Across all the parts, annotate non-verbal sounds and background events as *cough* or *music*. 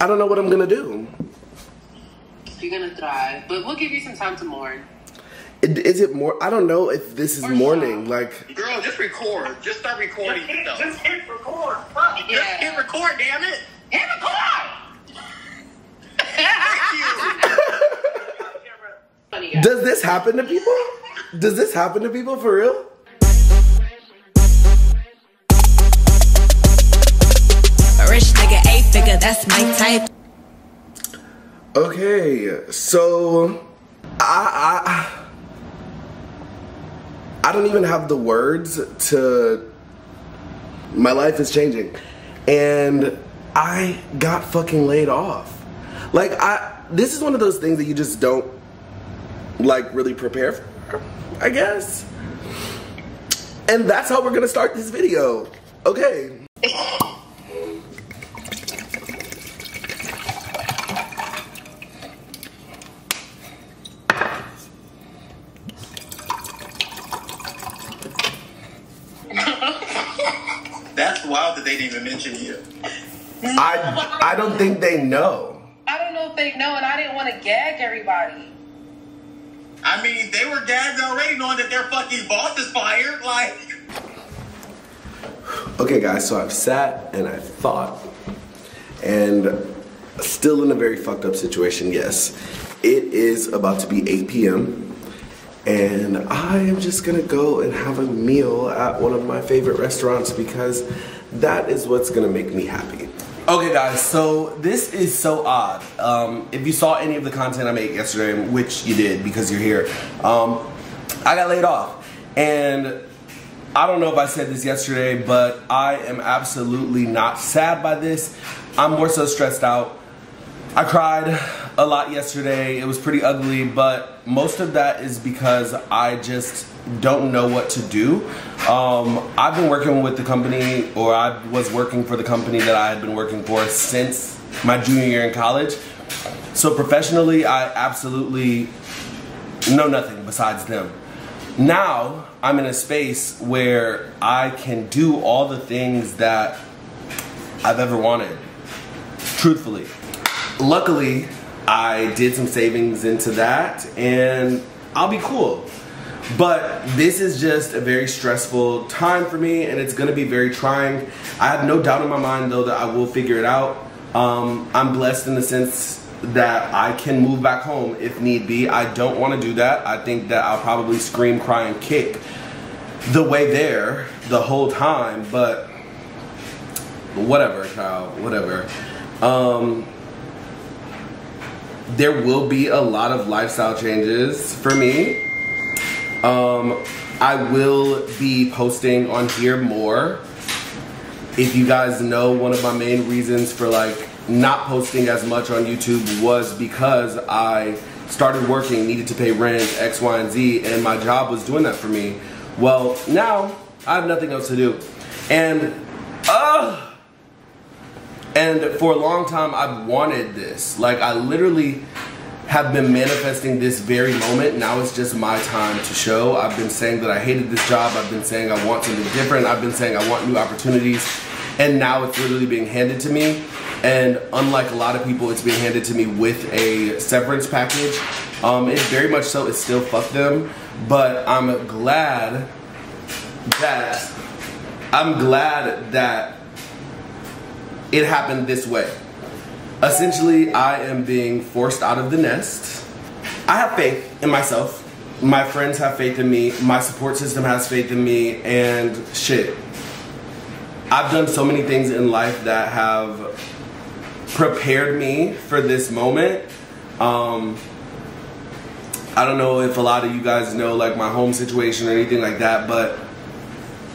I don't know what I'm gonna do. You're gonna thrive, but we'll give you some time to mourn. It- Is it more? I don't know if this is Or morning. so. Like, Girl, just record. Just start recording Just hit, stuff. just hit record. Fuck. Just Yeah. hit record, damn it. Hit record! Thank you. *laughs* Does this happen to people? Does this happen to people for real? Nigga, that's my type. Okay, so I, I I don't even have the words to. My life is changing, and I got fucking laid off. Like I, this is one of those things that you just don't like really prepare for. I guess, and that's how we're gonna start this video. Okay. That's wild that they didn't even mention you. I I don't think they know. I don't know if they know, and I didn't want to gag everybody. I mean, they were gagged already knowing that their fucking boss is fired. Like, Okay, guys, so I've sat and I've thought, and still in a very fucked up situation, yes. It is about to be 8 p.m., and I am just gonna go and have a meal at one of my favorite restaurants because that is what's gonna make me happy. Okay, guys, so this is so odd. Um, if you saw any of the content I made yesterday, which you did because you're here, um, I got laid off. And I don't know if I said this yesterday, but I am absolutely not sad by this. I'm more so stressed out. I cried a lot yesterday. It was pretty ugly, but most of that is because I just don't know what to do. Um, I've been working with the company, or I was working for the company that I had been working for since my junior year in college. So professionally, I absolutely know nothing besides them. Now I'm in a space where I can do all the things that I've ever wanted. Truthfully. Luckily, I did some savings into that and I'll be cool. But this is just a very stressful time for me and it's gonna be very trying. I have no doubt in my mind though that I will figure it out. Um, I'm blessed in the sense that I can move back home if need be. I don't wanna do that. I think that I'll probably scream, cry, and kick the way there the whole time, but whatever, child, whatever. Um, there will be a lot of lifestyle changes for me. Um, I will be posting on here more. If you guys know, one of my main reasons for like not posting as much on YouTube was because I started working, needed to pay rent, X, Y, and Z, and my job was doing that for me. Well, now I have nothing else to do. And, uh, and for a long time, I've wanted this. Like, I literally have been manifesting this very moment. Now it's just my time to show. I've been saying that I hated this job. I've been saying I want something different. I've been saying I want new opportunities. And now it's literally being handed to me. And unlike a lot of people, it's being handed to me with a severance package. Um, it very much so, it's still fuck them. But I'm glad that, I'm glad that it happened this way. Essentially, I am being forced out of the nest. I have faith in myself. My friends have faith in me. My support system has faith in me. And shit. I've done so many things in life that have prepared me for this moment. Um, I don't know if a lot of you guys know like my home situation or anything like that, but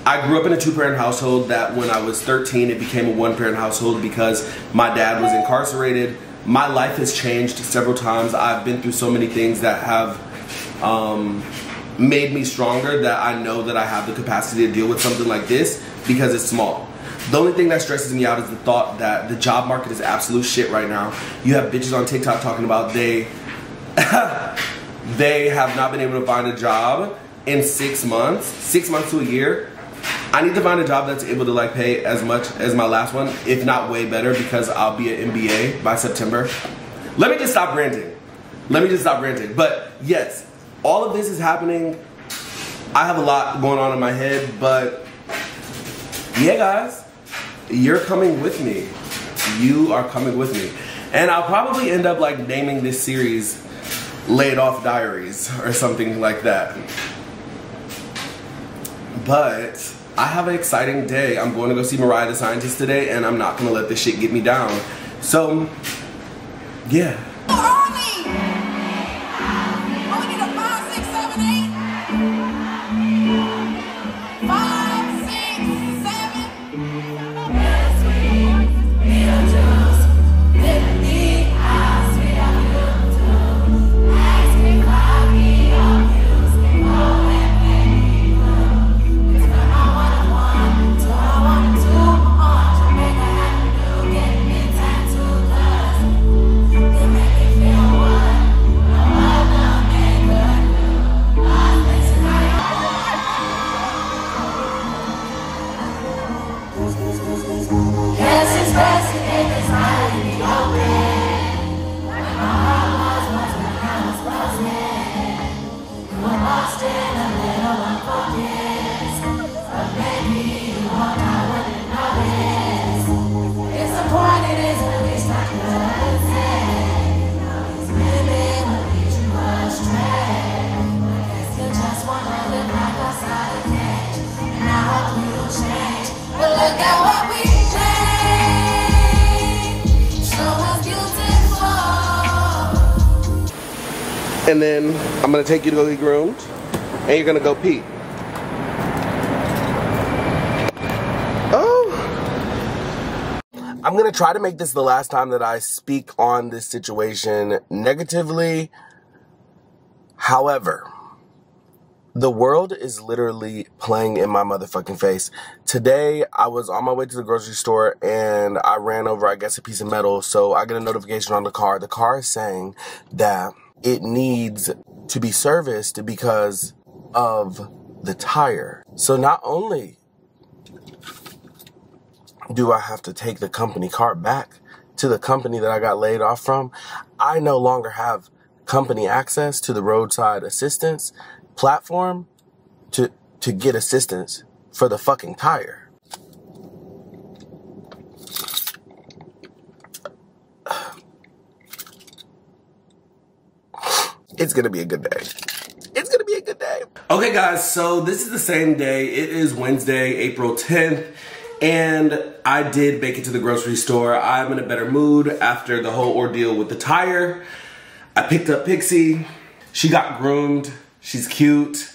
I grew up in a two-parent household that when I was 13 it became a one-parent household because my dad was incarcerated. My life has changed several times. I've been through so many things that have um, made me stronger that I know that I have the capacity to deal with something like this because it's small. The only thing that stresses me out is the thought that the job market is absolute shit right now. You have bitches on TikTok talking about they *laughs* they have not been able to find a job in six months, six months to a year. I need to find a job that's able to like pay as much as my last one, if not way better, because I'll be an MBA by September. Let me just stop ranting. Let me just stop ranting. But yes, all of this is happening. I have a lot going on in my head, but yeah, guys, you're coming with me. You are coming with me. And I'll probably end up like naming this series Laid Off Diaries or something like that. But I have an exciting day. I'm going to go see Mariah the Scientist today and I'm not going to let this shit get me down. So, yeah. And then I'm gonna take you to go get groomed, and you're gonna go pee. Oh. I'm gonna try to make this the last time that I speak on this situation negatively. However, the world is literally playing in my motherfucking face. Today, I was on my way to the grocery store and I ran over, I guess, a piece of metal. So I get a notification on the car. The car is saying that it needs to be serviced because of the tire. So not only do I have to take the company car back to the company that I got laid off from, I no longer have company access to the roadside assistance platform to to get assistance for the fucking tire. It's gonna be a good day. It's gonna be a good day. Okay, guys, so this is the same day. It is Wednesday, April 10th, and I did make it to the grocery store. I'm in a better mood after the whole ordeal with the tire. I picked up Pixie. She got groomed. She's cute.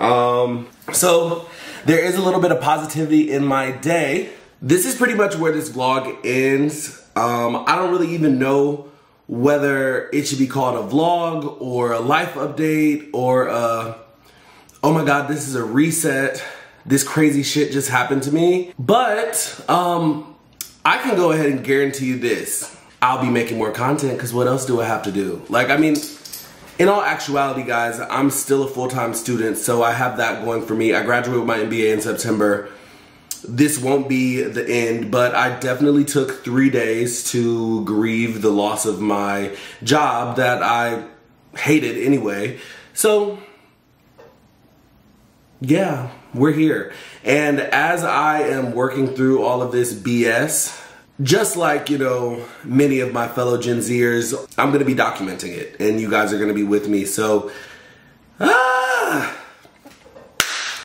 Um, so there is a little bit of positivity in my day. This is pretty much where this vlog ends. Um, I don't really even know whether it should be called a vlog or a life update or a, oh my god, this is a reset. This crazy shit just happened to me. But um, I can go ahead and guarantee you this. I'll be making more content because what else do I have to do? Like, I mean, in all actuality, guys, I'm still a full-time student, so I have that going for me. I graduate with my MBA in September. This won't be the end, but I definitely took three days to grieve the loss of my job that I hated anyway. So, yeah, we're here. And as I am working through all of this BS, just like, you know, many of my fellow Gen Zers, I'm gonna be documenting it and you guys are gonna be with me. So ah,